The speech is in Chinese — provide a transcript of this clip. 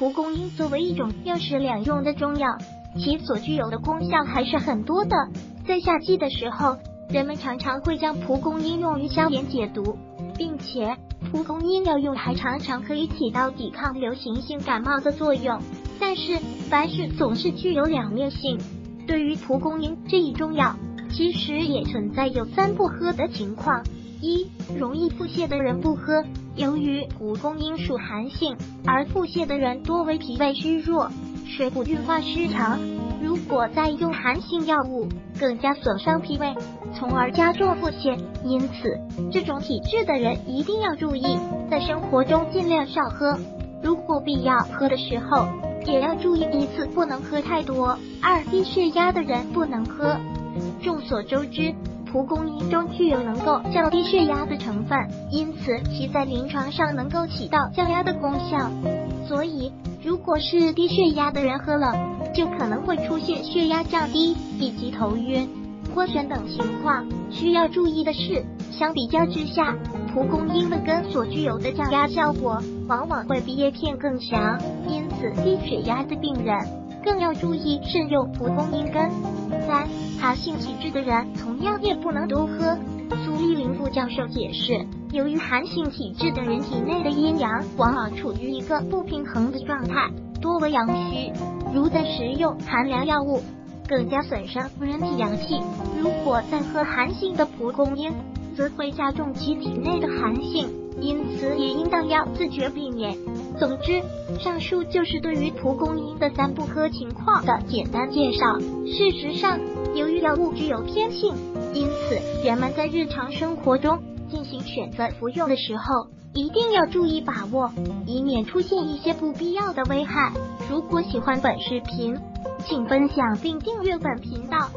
蒲公英作为一种药食两用的中药，其所具有的功效还是很多的。在夏季的时候，人们常常会将蒲公英用于消炎解毒，并且蒲公英药用还常常可以起到抵抗流行性感冒的作用。但是凡事总是具有两面性，对于蒲公英这一中药，其实也存在有三不喝的情况：一、容易腹泻的人不喝，由于蒲公英属寒性，而腹泻的人多为脾胃虚弱、水谷运化失常。如果再用寒性药物，更加损伤脾胃，从而加重腹泻。因此，这种体质的人一定要注意，在生活中尽量少喝。如果必要喝的时候，也要注意一次不能喝太多。二、低血压的人不能喝。众所周知，蒲公英中具有能够降低血压的成分，因此其在临床上能够起到降压的功效。所以，如果是低血压的人喝了，就可能会出现血压降低以及头晕、昏眩等情况。需要注意的是，相比较之下，蒲公英的根所具有的降压效果往往会比叶片更强，因此低血压的病人更要注意慎用蒲公英根。三、寒性体质的人同样也不能多喝。苏丽玲副教授解释，由于寒性体质的人体内的阴阳往往处于一个不平衡的状态，多为阳虚。如在食用寒凉药物，更加损伤人体阳气。如果再喝寒性的蒲公英，则会加重其体内的寒性，因此也应当要自觉避免。总之，上述就是对于蒲公英的三不喝情况的简单介绍。事实上，药物具有偏性，因此人们在日常生活中进行选择服用的时候，一定要注意把握，以免出现一些不必要的危害。如果喜欢本视频，请分享并订阅本频道。